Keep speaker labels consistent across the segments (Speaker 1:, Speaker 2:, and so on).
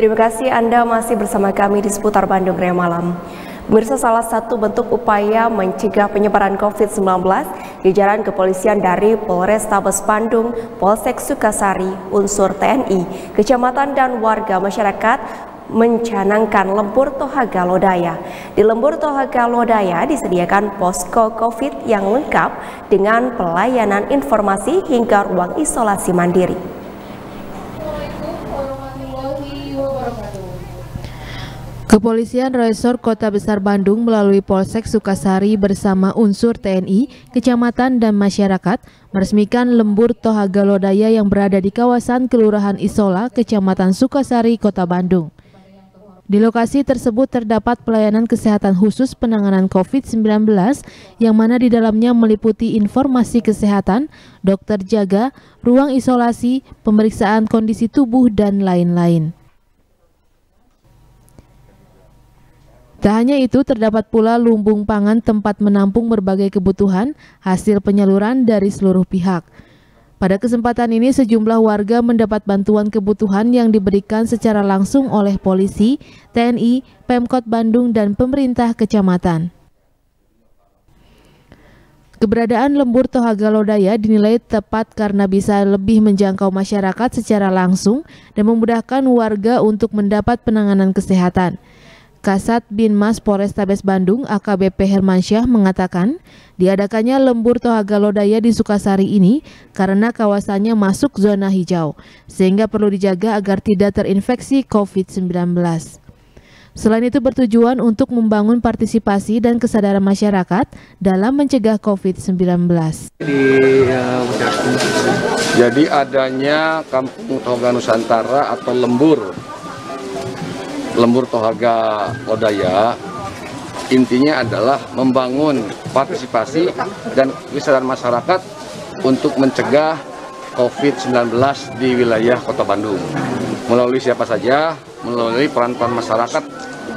Speaker 1: Terima kasih Anda masih bersama kami di seputar Bandung Rea Malam. Pemirsa salah satu bentuk upaya mencegah penyebaran COVID-19 di jalan kepolisian dari Polres Tabes Bandung, Polsek Sukasari, unsur TNI, kecamatan dan warga masyarakat mencanangkan lembur Tohaga Lodaya. Di lembur Tohaga Lodaya disediakan posko COVID yang lengkap dengan pelayanan informasi hingga ruang isolasi mandiri.
Speaker 2: Kepolisian Resor Kota Besar Bandung melalui Polsek Sukasari bersama unsur TNI, kecamatan dan masyarakat meresmikan lembur Tohaga Lodaya yang berada di kawasan Kelurahan Isola, Kecamatan Sukasari, Kota Bandung. Di lokasi tersebut terdapat pelayanan kesehatan khusus penanganan COVID-19 yang mana di dalamnya meliputi informasi kesehatan, dokter jaga, ruang isolasi, pemeriksaan kondisi tubuh, dan lain-lain. Tak hanya itu, terdapat pula lumbung pangan tempat menampung berbagai kebutuhan hasil penyaluran dari seluruh pihak. Pada kesempatan ini, sejumlah warga mendapat bantuan kebutuhan yang diberikan secara langsung oleh polisi, TNI, Pemkot Bandung, dan pemerintah kecamatan. Keberadaan lembur Tohaga Lodaya dinilai tepat karena bisa lebih menjangkau masyarakat secara langsung dan memudahkan warga untuk mendapat penanganan kesehatan. Kasat Binmas Polrestabes Bandung AKBP Hermansyah mengatakan diadakannya lembur Tohaga Lodaya di Sukasari ini karena kawasannya masuk zona hijau sehingga perlu dijaga agar tidak terinfeksi COVID-19. Selain itu bertujuan untuk membangun partisipasi dan kesadaran masyarakat dalam mencegah COVID-19.
Speaker 3: Jadi adanya Kampung Tohaga Nusantara atau lembur lembur Tohaga Lodaya intinya adalah membangun partisipasi dan kesadaran masyarakat untuk mencegah COVID-19 di wilayah Kota Bandung. Melalui siapa saja, melalui peran-peran masyarakat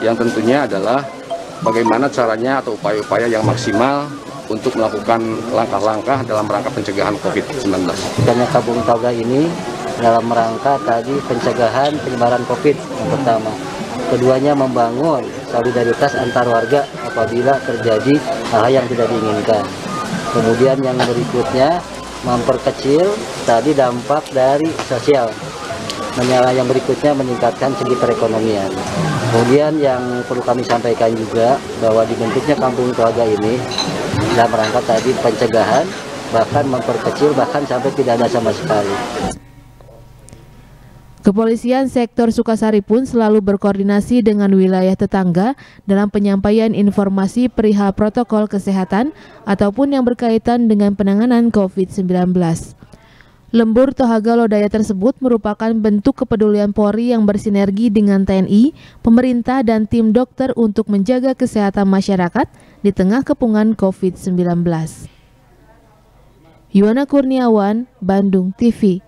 Speaker 3: yang tentunya adalah bagaimana caranya atau upaya-upaya yang maksimal untuk melakukan langkah-langkah dalam rangka pencegahan COVID-19.
Speaker 4: Karena Kabung Toga ini dalam rangka tadi pencegahan penyebaran COVID yang pertama keduanya membangun solidaritas antar warga apabila terjadi hal yang tidak diinginkan. Kemudian yang berikutnya memperkecil tadi dampak dari sosial. Menyala yang berikutnya meningkatkan segi perekonomian. Kemudian yang perlu kami sampaikan juga bahwa dibentuknya kampung keluarga ini dalam rangka tadi pencegahan bahkan memperkecil bahkan sampai tidak ada sama sekali.
Speaker 2: Kepolisian sektor Sukasari pun selalu berkoordinasi dengan wilayah tetangga dalam penyampaian informasi perihal protokol kesehatan ataupun yang berkaitan dengan penanganan COVID-19. Lembur Tohaga Lodaya tersebut merupakan bentuk kepedulian Polri yang bersinergi dengan TNI, pemerintah, dan tim dokter untuk menjaga kesehatan masyarakat di tengah kepungan COVID-19. Yuwana Kurniawan, Bandung TV